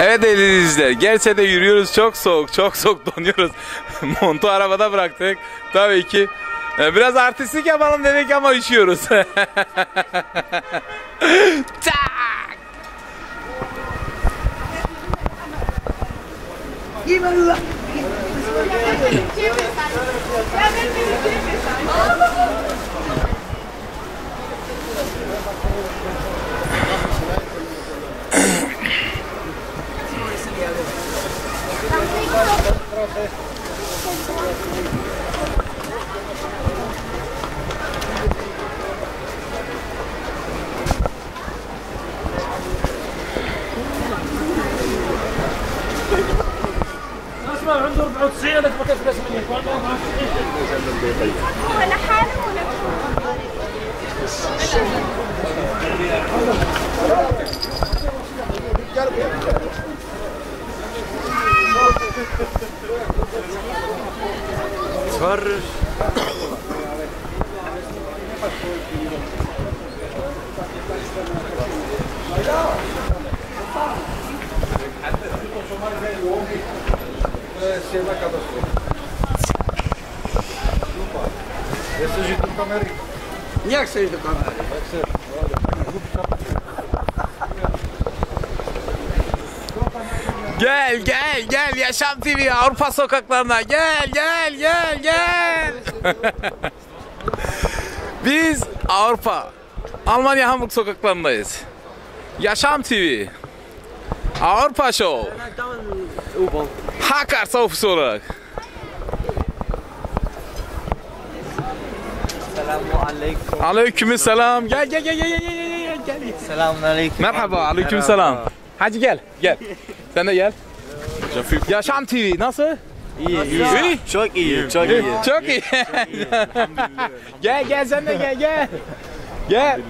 Evet izleyiciler. Gerçekten yürüyoruz. Çok soğuk. Çok soğuk donuyoruz. Montu arabada bıraktık. Tabii ki. e, Biraz artistlik yapalım dedik ama üşüyoruz. Tak! Dat we maar hun door het uitzeren dat ik best manier. Tor. Cena katastrofa. Super. Jesteś do kamery? Jak chcesz do kamery? Jak chcesz. Gel gel gel Yaşam TV Avrupa sokaklarına gel gel gel gel. Biz Avrupa Almanya Hamburg sokaklarındayız. Yaşam TV Avrupa Show Hakar Sofisi olarak. Aleyküm selam. Gel gel gel gel gel gel gel gel. Selamünaleyküm. Merhaba, aleyküm selam. Hadi gel, gel. Sen de gel. Yaşam TV nasıl? İyi, iyi. İyi. Çok iyi, çok iyi. Çok iyi. gel gel sen de gel gel. Gel.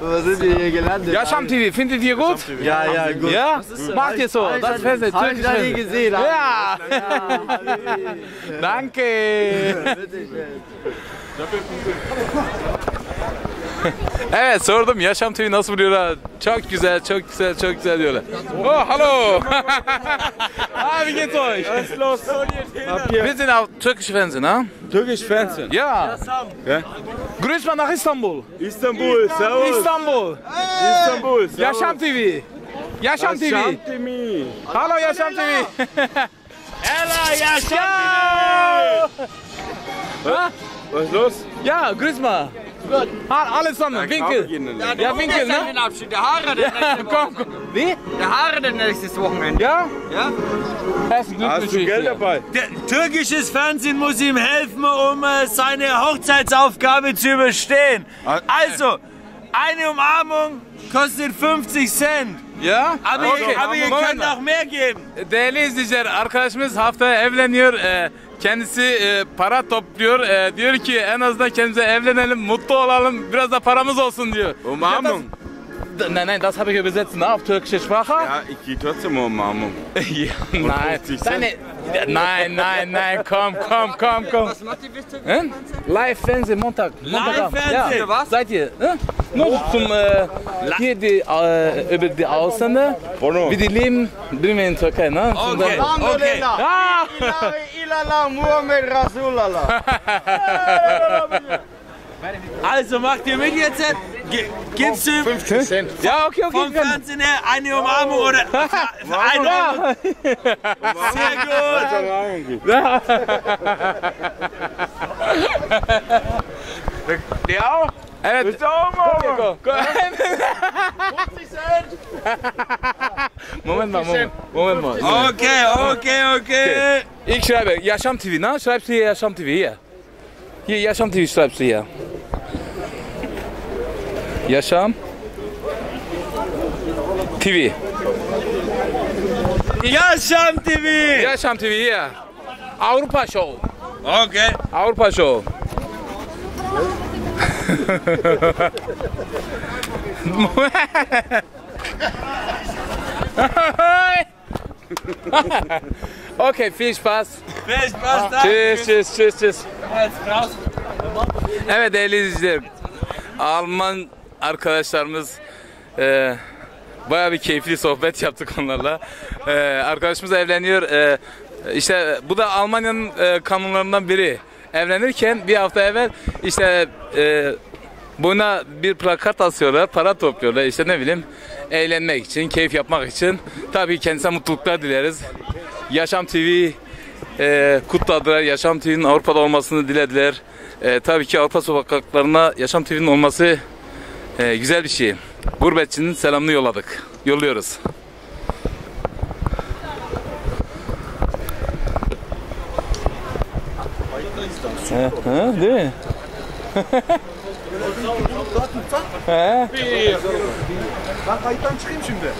Was ist hier gelandet? Yaşam TV, findet ihr gut? Ja, ja, gut. Ja? Macht ihr so? Das ich türkisch noch nie gesehen. Ja. Danke. Evet sordum Yaşam TV nasıl buluyorlar? Çok güzel, çok güzel, çok güzel diyorlar. Oh, hallo. ah, wie geht's euch? Was ist los? Wir sind auf türkisch Fernsehen, ha? Türkisch Fernsehen. Ja. Ja. Grüß mal nach Istanbul. Istanbul, servus. İstanbul. Istanbul, servus. Yaşam TV. Yaşam TV. Yaşam TV. Hallo Yaşam TV. Ella, Yaşam. Ha? Was ist los? Ja, grüß mal. Ha halt, allesammän, Winkel. Ja, ja Winkel, ne? Abschied. Der Haare der nächste komm, komm. Wie? Der Haare der nächstes Wochenende. Ja? Ja. Herzlichen Glückwunsch. Hast du Geld dabei? Der, türkisches Fernsehen muss ihm helfen, um äh, seine Hochzeitsaufgabe zu überstehen. Ah, äh. Also, eine Umarmung kostet 50 Cent. Ja? Aber, okay. abi, abi, abi, abi, abi, abi, abi, abi, abi, abi, abi, abi, abi, abi, kendisi e, para topluyor. Ee, diyor ki en azından kendimize evlenelim, mutlu olalım, biraz da paramız olsun diyor. Umarmung. Nein, nein, das habe ich übersetzt ne, auf türkische Sprache. Ja, ich gehe trotzdem um Umarmung. Ja, nein, 50 Cent. Deine, nein, nein, nein, komm, komm, komm, komm. Was macht ihr bis zum Hä? Live-Fernsehen, Montag. Montagabend. Live-Fernsehen, ja. was? Seid ihr? Hä? Nur zum, äh, hier die, äh, über die Ausländer, Bono. wie die leben, bringen wir in Türkei, ne? Okay, okay. Ja! Ilala Muhammed Rasulallah. Also macht ihr mit jetzt? Ge- Gibst du ihm Ja, okay, okay. vom. Fernsehen her eine Umarmung oder eine Umarmung? Sehr gut. Der auch? Evet. Ist auch Umarmung. Go, go. Moment mal, Moment, Moment mal. Okay, okay, okay. Ich schreibe Yaşam TV, ne? Schreibst du hier Yaşam TV hier? Hier Yaşam TV schreibst du hier. Yaşam TV. Yaşam TV. Yaşam TV hier. Avrupa Show. Okay. Avrupa Show. okay, viel Spaß. Viel Spaß. Tschüss, tschüss, tschüss, tschüss. Evet değerli izleyiciler. Alman arkadaşlarımız e, Bayağı bir keyifli sohbet yaptık onlarla. Ee, arkadaşımız evleniyor. Ee, işte bu da Almanya'nın e, kanunlarından biri. Evlenirken bir hafta evvel işte e, boyuna bir plakat asıyorlar, para topluyorlar işte ne bileyim eğlenmek için, keyif yapmak için. Tabii kendisine mutluluklar dileriz. Yaşam TV e, kutladılar. Yaşam TV'nin Avrupa'da olmasını dilediler. E, tabii ki Avrupa sokaklarına Yaşam TV'nin olması e, güzel bir şey. Gurbetçinin selamını yolladık. Yolluyoruz. He, he, değil mi? he. Ben kayıttan çıkayım şimdi.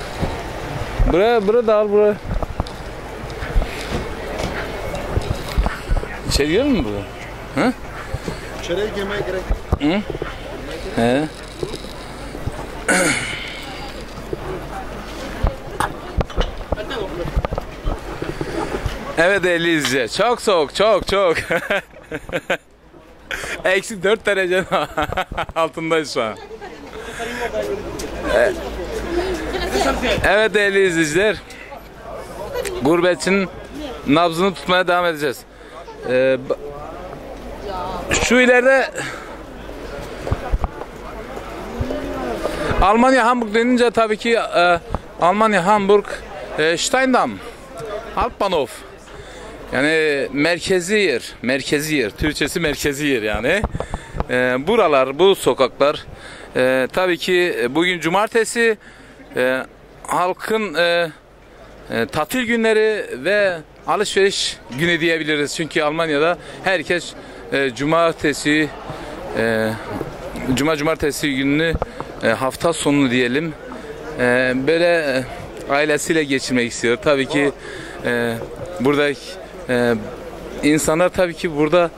Buraya, buraya da al buraya. İçeri girelim mi buraya? İçeriye girmeye gerek yok. He. Evet değerli izleyici. Çok soğuk, çok çok. Eksi 4 derece altındayız şu an. Evet. Değerli izleyiciler. Gurbetçinin nabzını tutmaya devam edeceğiz. Ee, şu ileride Almanya Hamburg denince tabii ki e, Almanya Hamburg e, Steindamm Hauptbahnhof. Yani merkezi yer merkezi yer Türkçesi merkezi yer yani. E, buralar bu sokaklar e, tabii ki bugün cumartesi e, halkın e, e, tatil günleri ve alışveriş günü diyebiliriz. Çünkü Almanya'da herkes e, cumartesi e, Cuma cumartesi gününü e, hafta sonu diyelim e, böyle e, ailesiyle geçirmek istiyor. Tabii ki burada insanlar tabii ki burada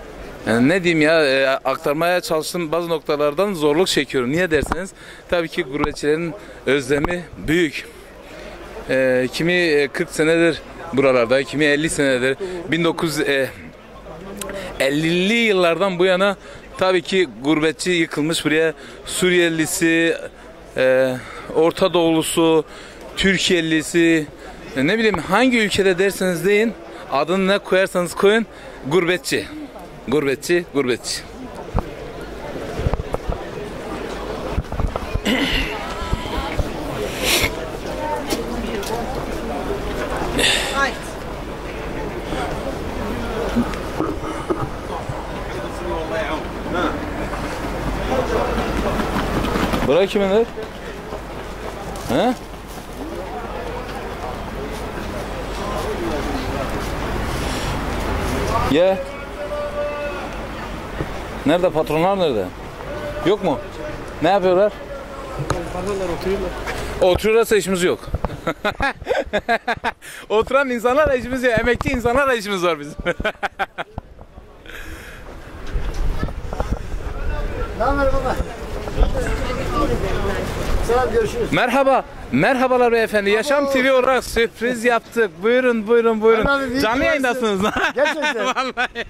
e, ne diyeyim ya e, aktarmaya çalıştığım bazı noktalardan zorluk çekiyorum. Niye derseniz tabii ki gurbetçilerin özlemi büyük. E, kimi e, 40 senedir buralarda, kimi 50 senedir 19 e, 50'li yıllardan bu yana tabii ki gurbetçi yıkılmış buraya Suriyelisi, e, Orta Doğulusu, Türkiye'lisi, e, ne bileyim hangi ülkede derseniz deyin adını ne koyarsanız koyun gurbetçi. Gurbetçi, gurbetçi. Bırak kiminler? He? Ye. Nerede patronlar nerede? Yok mu? Ne yapıyorlar? oturuyorlar. Oturuyorlarsa işimiz yok. Oturan insanlarla işimiz yok. Emekli insanlarla işimiz var bizim. Ne haber baba? Selam görüşürüz. Merhaba. Merhabalar beyefendi. Yaşam TV olarak sürpriz yaptık. Buyurun buyurun buyurun. Video Canlı yayındasınız. Gerçekten. Vallahi.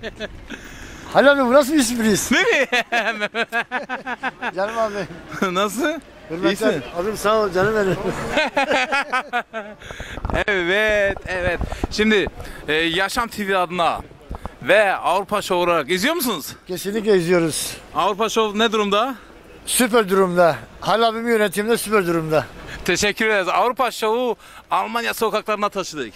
Halil abi bu nasıl bir sürpriz? Değil mi? Canım abi. Nasıl? Hürmetler. İyisin. Abim sağ ol canım benim. Evet, evet. Şimdi e, Yaşam TV adına ve Avrupa Show olarak izliyor musunuz? Kesinlikle izliyoruz. Avrupa Show ne durumda? Süper durumda. Halil abimin yönetiminde süper durumda. Teşekkür ederiz. Avrupa Show'u Almanya sokaklarına taşıdık.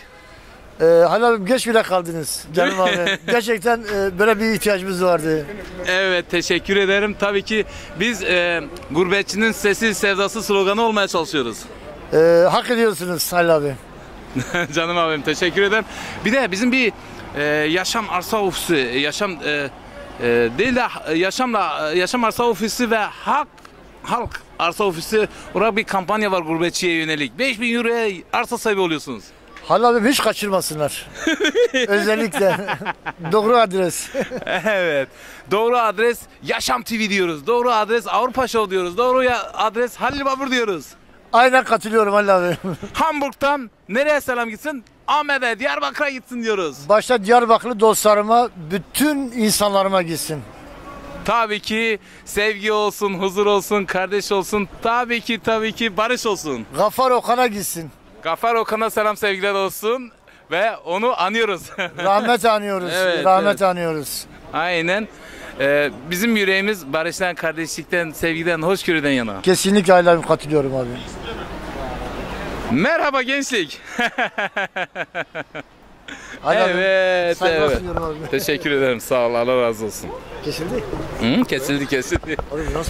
Ee, Halil abim geç bile kaldınız canım abi. Gerçekten e, böyle bir ihtiyacımız vardı. Evet, teşekkür ederim. Tabii ki biz e, gurbetçinin sesi sevdası sloganı olmaya çalışıyoruz. Ee, hak ediyorsunuz Halil abi. Canım abim teşekkür ederim. Bir de bizim bir e, yaşam arsa ofisi, yaşam e, değil de e, yaşamla yaşam arsa ofisi ve hak halk arsa ofisi olarak bir kampanya var gurbetçiye yönelik. 5000 euroya arsa sahibi oluyorsunuz. Halil abim hiç kaçırmasınlar. Özellikle. Doğru adres. evet. Doğru adres Yaşam TV diyoruz. Doğru adres Avrupa Show diyoruz. Doğru adres Halil Babur diyoruz. Aynen katılıyorum Halil abi. Hamburg'dan nereye selam gitsin? Ahmet'e, Diyarbakır'a gitsin diyoruz. Başta Diyarbakırlı dostlarıma, bütün insanlarıma gitsin. Tabii ki sevgi olsun, huzur olsun, kardeş olsun. Tabii ki tabii ki barış olsun. Gaffar Okan'a gitsin. Gafar Okan'a selam sevgiler olsun ve onu anıyoruz. Rahmet anıyoruz. Evet, Rahmet evet. anıyoruz. Aynen. Ee, bizim yüreğimiz barıştan, kardeşlikten, sevgiden, hoşgörüden yana. Kesinlikle Ayla katılıyorum abi. Merhaba gençlik. Abi, evet, saygılar evet. sunuyorum abi. Teşekkür ederim. Sağ ol. Allah razı olsun. Kesildi. Hı, kesildi, kesildi. Abi nasıl